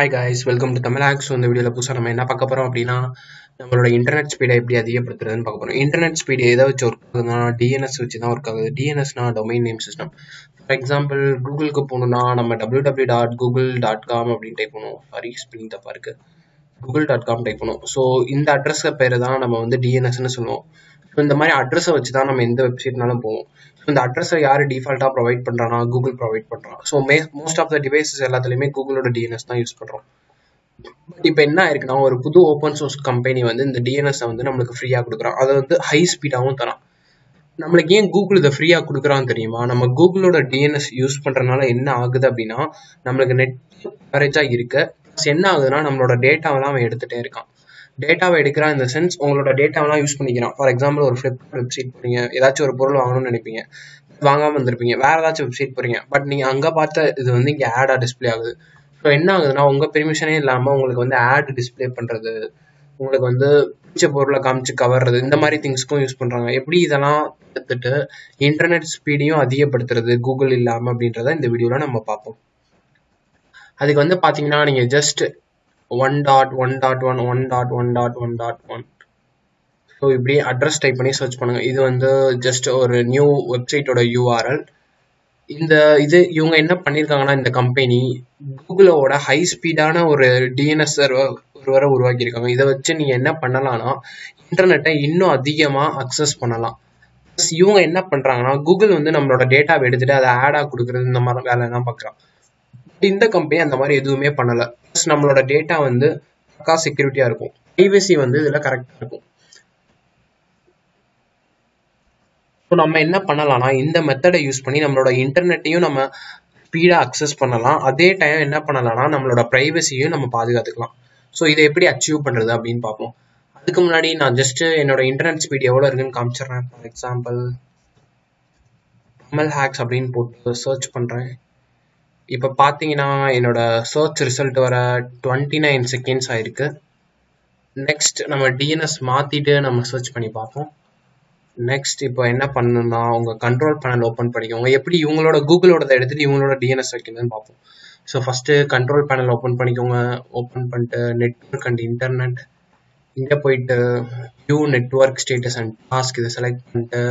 Hi guys welcome to Tamil aux இந்த வீடியோவில் புதுசாக நம்ம என்ன பார்க்க போகிறோம் அப்படின்னா நம்மளோட இன்டர்நெட் ஸ்பீடை எப்படி அதிகப்படுத்துறதுன்னு பார்க்க போகிறோம் இன்டர்நெட் ஸ்பீடு எதை வச்சு ஒர்க் ஆகுதுன்னா டிஎன்எஸ் வச்சு தான் ஒர்க் ஆகுது. டிஎன்எஸ்னா domain name system for example கூகுளுக்கு போகணுன்னா நம்ம W W dot Google dot com அப்படின்னு டைப் பண்ணுவோம். சாரி ஸ்பெல்லிங் தப்பாக இருக்குது கூகுள் டாட் காம் டைப் பண்ணுவோம். ஸோ இந்த அட்ரஸை பேர் தான் நம்ம வந்து டிஎன்எஸ்னு சொல்லுவோம். ஸோ இந்த மாதிரி அட்ரஸை வச்சு தான் நம்ம எந்த வெப்சைட்னாலும் போவோம். ஸோ இந்த அட்ரஸை யார் டிஃபால்ட்டாக ப்ரொவைட் பண்ணுறானா கூகுள் ப்ரொவைட் பண்ணுறான் so may most of the devices எல்லாத்துலேயுமே கூகுளோட டிஎன்எஸ் தான் யூஸ் பண்ணுறோம் பட் இப்போ என்ன ஆயிருக்குன்னா ஒரு புது ஓப்பன் சோர்ஸ் கம்பெனி வந்து இந்த டிஎன்எஸை வந்து நம்மளுக்கு ஃப்ரீயாக கொடுக்குறான். அதை வந்து ஹை ஸ்பீடாகவும் தரான். நம்மளுக்கு ஏன் கூகுள் இதை ஃப்ரீயாக கொடுக்குறான்னு தெரியுமா? நம்ம கூகுளோட டிஎன்எஸ் யூஸ் பண்ணுறதுனால என்ன ஆகுது அப்படின்னா நம்மளுக்கு நெட் கவரேஜாக இருக்க. ப்ளஸ் என்ன ஆகுதுன்னா நம்மளோட டேட்டாவெல்லாம் அவன் எடுத்துகிட்டே இருக்கான். டேட்டாவை எடுக்கிறான் இந்த சென்ஸ் உங்களோட டேட்டாவெல்லாம் யூஸ் பண்ணிக்கிறான் ஃபார் எக்ஸாம்பிள் ஒரு ஃப்ளிப்கார்ட் வெப்சைட் போறீங்க. ஏதாச்சும் ஒரு பொருள் வாங்கணும்னு நினைப்பீங்க. வாங்காமல் வந்திருப்பீங்க வேற ஏதாச்சும் வெப்சைட் போறீங்க. பட் நீங்கள் அங்கே பார்த்த இது வந்து இங்கே ஆடாக டிஸ்பிளே ஆகுது. ஸோ என்ன ஆகுதுன்னா உங்கள் பெர்மிஷனே இல்லாமல் உங்களுக்கு வந்து ஆட் டிஸ்பிளே பண்ணுறது உங்களுக்கு வந்து பிடிச்ச பொருளை காமிச்சு கவர்றது இந்த மாதிரி திங்ஸ்க்கும் யூஸ் பண்ணுறாங்க எப்படி இதெல்லாம் எடுத்துட்டு இன்டர்நெட் ஸ்பீடையும் அதிகப்படுத்துறது கூகுள் இல்லாமல் அப்படின்றத இந்த வீடியோவில் நம்ம பார்ப்போம். அதுக்கு வந்து பார்த்தீங்கன்னா நீங்கள் just one dot one dot one one dot one dot one dot one so இப்படி அட்ரஸ் டைப் பண்ணி சர்ச் பண்ணுங்கள் இது வந்து ஜஸ்ட் ஒரு நியூ வெப்சைட்டோட யூஆர்எல் இந்த இது இவங்க என்ன பண்ணியிருக்காங்கன்னா இந்த கம்பெனி கூகுளோட ஹை ஸ்பீடான ஒரு டிஎன்எஸ் சர்வர் ஒருவரை உருவாக்கியிருக்காங்க. இதை வச்சு நீங்கள் என்ன பண்ணலாம்னா இன்டர்நெட்டை இன்னும் அதிகமாக அக்சஸ் பண்ணலாம். ப்ளஸ் இவங்க என்ன பண்ணுறாங்கன்னா கூகுள் வந்து நம்மளோட டேட்டாவை எடுத்துகிட்டு அதை ஆடாக கொடுக்குறது இந்த மாதிரி தான் பார்க்குறான். இந்த கம்பெனி அந்த மாதிரி எதுவுமே பண்ணலை. ப்ளஸ் நம்மளோட டேட்டா வந்து பக்கா செக்யூரிட்டியாக இருக்கும். ப்ரைவசி வந்து இதில் கரெக்டாக இருக்கும். ஸோ நம்ம என்ன பண்ணலாம்னா இந்த மெத்தடை யூஸ் பண்ணி நம்மளோட இன்டர்நெட்டையும் நம்ம ஸ்பீடாக அக்சஸ் பண்ணலாம். அதே டைம் என்ன பண்ணலாம்னா நம்மளோட ப்ரைவசியும் நம்ம பாதுகாத்துக்கலாம். ஸோ இதை எப்படி அச்சீவ் பண்ணுறது அப்படின்னு பார்ப்போம். அதுக்கு முன்னாடி நான் ஜஸ்ட் என்னோட இன்டர்நெட் ஸ்பீட் எவ்வளோ இருக்குன்னு காமிச்சிடுறேன். ஃபார் எக்ஸாம்பிள் தமிழ் ஹேக்ஸ் அப்படின்னு போட்டு சர்ச் பண்ணுறேன் இப்போ பார்த்தீங்கன்னா என்னோட சர்ச் ரிசல்ட் வர டுவெண்ட்டி நைன் செகண்ட்ஸ் ஆயிருக்கு. நெக்ஸ்ட் நம்ம டிஎன்எஸ் மாற்றிட்டு நம்ம சர்ச் பண்ணி பார்ப்போம். நெக்ஸ்ட் இப்போ என்ன பண்ணணும்னா உங்கள் கண்ட்ரோல் பேனல் ஓப்பன் பண்ணிக்கோங்க. எப்படி இவங்களோட கூகுளோட எடுத்துகிட்டு இவங்களோட டிஎன்எஸ் வைக்கணும்னு பார்ப்போம். So first control panel open பண்ணிக்கோங்க. ஓப்பன் பண்ணிட்டு நெட்ஒர்க் அண்ட் இன்டர்நெட் இங்கே போயிட்டு view network status and task இதை செலக்ட் பண்ணிட்டு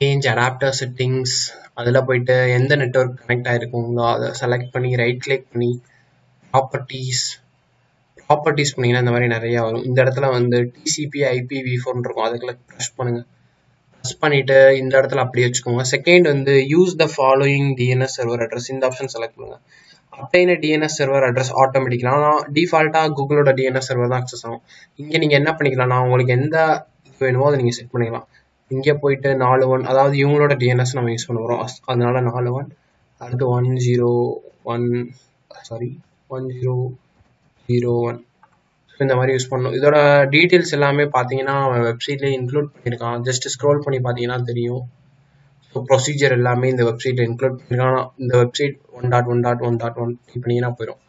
சேஞ்ச் அடாப்டர் செட்டிங்ஸ் அதில் போயிட்டு எந்த நெட்ஒர்க் கனெக்ட் ஆகிருக்குங்களோ அதை செலக்ட் பண்ணி ரைட் கிளிக் பண்ணி ப்ராப்பர்ட்டிஸ் ப்ராப்பர்ட்டிஸ் பண்ணிங்கன்னா இந்த மாதிரி நிறையா வரும். இந்த இடத்துல வந்து டிசிபி ஐபிவி ஃபோன் இருக்கும். அதுக்குள்ள ப்ரெஸ் பண்ணுங்கள் ப்ரெஸ் பண்ணிவிட்டு இந்த இடத்துல அப்படியே வச்சுக்கோங்க. செகண்ட் வந்து use the following DNS server address இந்த ஆப்ஷன் செலக்ட் பண்ணுங்கள் அப்டைன டிஎன்எஸ் சர்வர் அட்ரஸ் ஆட்டோமேட்டிக்கலாம் ஆனால் டிஃபால்ட்டாக கூகுளோட டிஎன்எஸ் சர்வர் தான் அக்சஸ் ஆகும். இங்கே நீங்கள் என்ன பண்ணிக்கலாம்னா உங்களுக்கு எந்த இது வேணுமோ அதை நீங்கள் செட் பண்ணிக்கலாம். இங்கே போயிட்டு நாலு ஒன் அதாவது இவங்களோட டிஎன்எஸ் நம்ம யூஸ் பண்ண போகிறோம் அதனால நாலு ஒன் அடுத்து one zero one sorry one zero zero one இந்த மாதிரி யூஸ் பண்ணணும். இதோட டீட்டெயில்ஸ் எல்லாமே பார்த்தீங்கன்னா வெப்சைட்லேயே இன்க்ளூட் பண்ணியிருக்கான் ஜஸ்ட் ஸ்க்ரோல் பண்ணி பார்த்தீங்கன்னா தெரியும். ஸோ ப்ரொசீஜர் எல்லாமே இந்த வெப்சைட்டில் இன்க்ளூட் பண்ணியிருக்கான் இந்த website one dot one dot one dot one பண்ணிங்கன்னா போயிடும்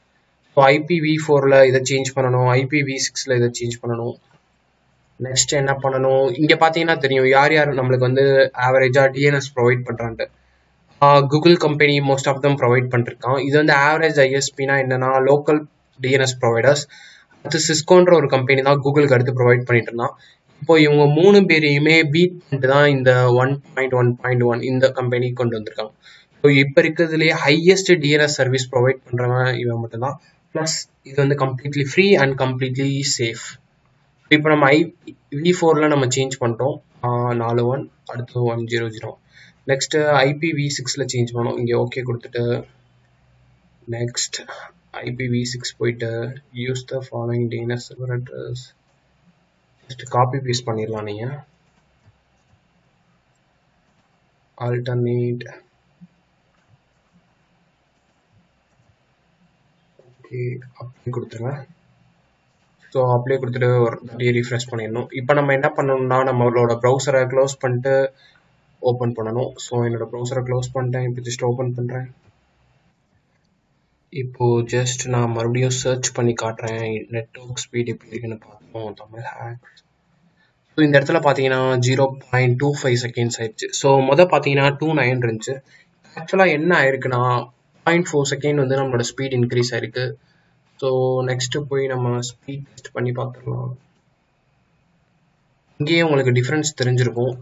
ஸோ ஐபிவி ஃபோரில் இதை சேஞ்ச் பண்ணணும். ஐபிவி சிக்ஸில் இதை சேஞ்ச் பண்ணணும். நெக்ஸ்ட் என்ன பண்ணணும்? இங்கே பார்த்தீங்கன்னா தெரியும். யார் யார் நம்மளுக்கு வந்து ஆவரேஜாக DNS provide பண்ணுறான்ட்டு Google company most of them provide பண்ணிருக்கான். இது வந்து ஆவரேஜ் ஐஎஸ்பினா என்னன்னா லோக்கல் டிஎன்எஸ் ப்ரொவைடர்ஸ் அடுத்து சிஸ்கோன்ற ஒரு கம்பெனி தான் கூகுளுக்கு அடுத்து ப்ரொவைட் பண்ணிட்டு இருந்தான். இப்போ இவங்க மூணு பேரையுமே பீட் பண்ணிட்டு தான் இந்த one point one point one இந்த கம்பெனி கொண்டு வந்திருக்காங்க. ஸோ இப்போ இருக்கிறதுலேயே ஹையஸ்ட் டிஎன்எஸ் சர்வீஸ் ப்ரொவைட் பண்ணுறவன் இவன் மட்டும்தான். ப்ளஸ் இது வந்து completely free and completely safe இப்போ நம்ம ஐ வி ஃபோரில் நம்ம சேஞ்ச் பண்ணிட்டோம். நாலு ஒன் அடுத்து one zero zero next IPv சிக்ஸில் சேஞ்ச் பண்ணோம். இங்கே ஓகே கொடுத்துட்டு. நெக்ஸ்ட் ஐபிவி சிக்ஸ் போயிட்டு use the following DNS server address just copy paste பண்ணிடலாம் நீங்கள் ஆல்டர்னேட் ஓகே அப்படி கொடுத்துருங்க. ஸோ அப்படியே கொடுத்துட்டு ஒரு தாட்டி ரீஃப்ரெஷ் பண்ணிடணும். இப்போ நம்ம என்ன பண்ணணும்னா நம்மளோட ப்ரௌசரை க்ளோஸ் பண்ணிட்டு ஓப்பன் பண்ணணும். ஸோ என்னோட ப்ரௌசரை க்ளோஸ் பண்ணிட்டேன். இப்போ ஜஸ்ட் ஓப்பன் பண்ணுறேன் இப்போது ஜஸ்ட் நான் மறுபடியும் சர்ச் பண்ணி காட்டுறேன். நெட்ஒர்க் ஸ்பீட் எப்படி இருக்குன்னு பார்த்தோம் தமிழ் ஹேக் ஸோ இந்த இடத்துல பார்த்தீங்கன்னா zero point two five seconds ஆயிடுச்சு. ஸோ மொதல் பார்த்தீங்கன்னா டூ நைன் இருந்துச்சு. ஆக்சுவலாக என்ன ஆயிருக்குன்னா பாயிண்ட் ஃபோர் செகண்ட் வந்து நம்மளோட ஸ்பீட் இன்க்ரீஸ் ஆயிருக்கு. ஸோ நெக்ஸ்ட்டு போய் நம்ம ஸ்பீட் டெஸ்ட் பண்ணி பார்த்துடலாம் இங்கேயே உங்களுக்கு டிஃப்ரென்ஸ் தெரிஞ்சிருக்கும்.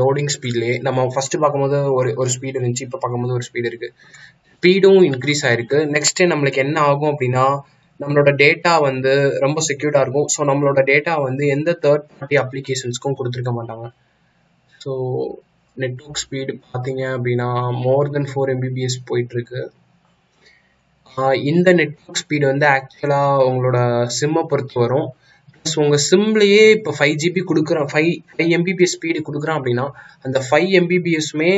லோடிங் ஸ்பீட்லேயே நம்ம ஃபஸ்ட்டு பார்க்கும்போது ஒரு ஒரு ஸ்பீடு இருந்துச்சு. இப்போ பார்க்கும்போது ஒரு ஸ்பீடு இருக்குது ஸ்பீடும் இன்க்ரீஸ் ஆயிருக்கு. நெக்ஸ்ட்டு நம்மளுக்கு என்ன ஆகும் அப்படின்னா நம்மளோட டேட்டா வந்து ரொம்ப செக்யூர்டாக இருக்கும். ஸோ நம்மளோட டேட்டா வந்து எந்த தேர்ட் பார்ட்டி அப்ளிகேஷன்ஸ்க்கும் கொடுத்துருக்க மாட்டாங்க. ஸோ நெட்ஒர்க் ஸ்பீடு பார்த்தீங்க அப்படின்னா மோர் தென் ஃபோர் எம்பிபிஎஸ் போயிட்டுருக்கு இந்த நெட்ஒர்க் ஸ்பீடு வந்து ஆக்சுவலாக உங்களோட சிம்மை பொறுத்து வரும். ப்ளஸ் உங்கள் சிம்லேயே இப்போ ஃபைவ் ஜிபி கொடுக்குறோம் ஃபைவ் ஃபைவ் எம்பிபிஎஸ் ஸ்பீடு கொடுக்குறான் அப்படின்னா அந்த ஃபைவ் எம்பிபிஎஸ்மே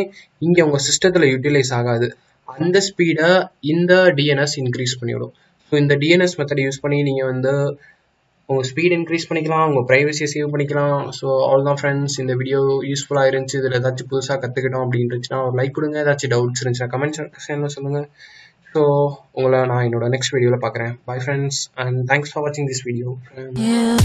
இங்கே உங்கள் சிஸ்டத்தில் யூட்டிலைஸ் ஆகாது. அந்த ஸ்பீடை இந்த டிஎன்எஸ் இன்க்ரீஸ் பண்ணிவிடும். ஸோ இந்த டிஎன்எஸ் மெத்தட் யூஸ் பண்ணி நீங்கள் வந்து உங்கள் ஸ்பீட் இன்க்ரீஸ் பண்ணிக்கலாம் உங்கள் ப்ரைவசியை சேவ் பண்ணிக்கலாம். ஸோ ஆல் தான் ஃப்ரெண்ட்ஸ் இந்த வீடியோ யூஸ்ஃபுல்லாக இருந்துச்சு. இதில் ஏதாச்சும் புதுசாக கற்றுக்கிட்டோம் அப்படின்னு இருந்துச்சுன்னா ஒரு லைக் கொடுங்க. ஏதாச்சும் டவுட்ஸ் இருந்துச்சுன்னா கமெண்ட் செக்ஷனில் சொல்லுங்கள் ஸோ உங்களை நான் என்னோட நெக்ஸ்ட் வீடியோவில் பார்க்குறேன் bye friends and thanks for வாட்சிங் திஸ் வீடியோ Yeah.